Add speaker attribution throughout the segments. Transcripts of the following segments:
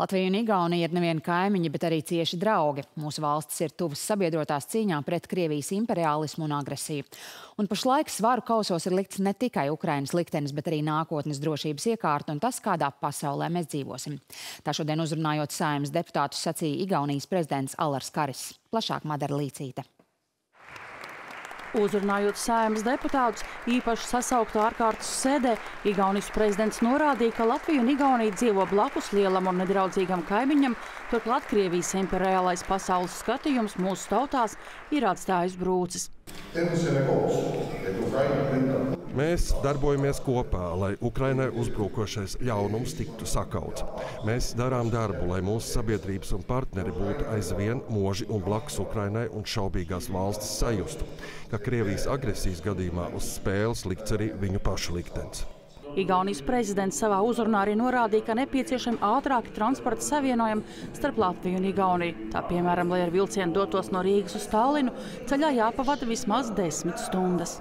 Speaker 1: Latvija un Igaunija ir nevien kaimiņi, bet arī cieši draugi. Mūsu valstis ir tuvas sabiedrotās cīņā pret Krievijas imperialismu un agresiju. Un pašlaik svaru kausos ir likts ne tikai Ukrainas liktenis, bet arī nākotnes drošības iekārta un tas, kādā pasaulē mēs dzīvosim. Tā šodien uzrunājot saimnes deputātus sacīja Igaunijas prezidents Alars Karis. Plašāk Madara Līcīte.
Speaker 2: Uzrunājot saimas deputātus, īpaši sasauktu ārkārtas sēdē, Igaunijas prezidents norādīja, ka Latvija un Igaunija dzīvo blakus lielam un nedraudzīgam kaimiņam, turklāt Krievijas imperiālais pasaules skatījums mūsu tautās ir atstājis brūces.
Speaker 3: Mēs darbojamies kopā, lai Ukrainai uzbrukošais ļaunums tiktu sakauts. Mēs darām darbu, lai mūsu sabiedrības un partneri būtu aizvien moži un blakus Ukrainai un šaubīgās valstis sajustu, ka Krievijas agresijas gadījumā uz spēles likts arī viņu pašu liktenis.
Speaker 2: Igaunijas prezidents savā uzrunā arī norādīja, ka nepieciešami ātrāki transporta savienojumi starp Latviju un Igauniju. Tā piemēram, lai ar vilcienu dotos no Rīgas uz Tallinu, ceļā jāpavada vismaz desmit stundas.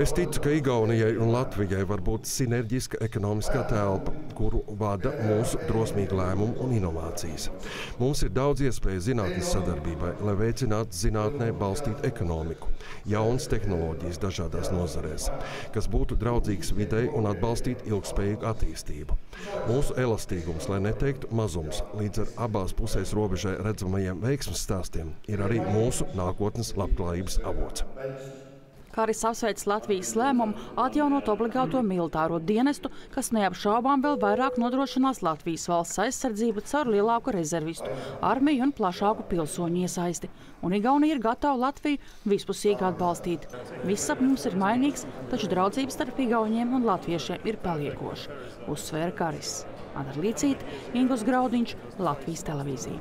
Speaker 3: Es ticu, ka Igaunijai un Latvijai var būt sinerģiska ekonomiskā telpa, kuru vada mūsu drosmīgi lēmumi un inovācijas. Mums ir daudz iespēju zinātnes sadarbībai, lai veicinātu zinātnē balstītu ekonomiku, jaunas tehnoloģijas dažādās nozarēs, kas būtu draudzīgas videi un atbalstītu ilgspējīgu attīstību. Mūsu elastīgums, lai neteiktu mazums, līdz ar abās pusēs robežai redzamajiem veiksmes stāstiem, ir arī mūsu nākotnes labklājības avots.
Speaker 2: Karis apsveic Latvijas lēmumu atjaunot obligāto militāro dienestu, kas neapšaubām vēl vairāk nodrošinās Latvijas valsts aizsardzību caur lielāku rezervistu, armiju un plašāku pilsoņu iesaisti. Un Igaunija ir gatava Latviju vispusīgi atbalstīt. Viss ap mums ir mainīgs, taču draudzības starp Igauniem un Latviešiem ir paliekoša, uzsvēra Karis. Adar Līcīt, Ingos Graudiņš, Latvijas televīzija.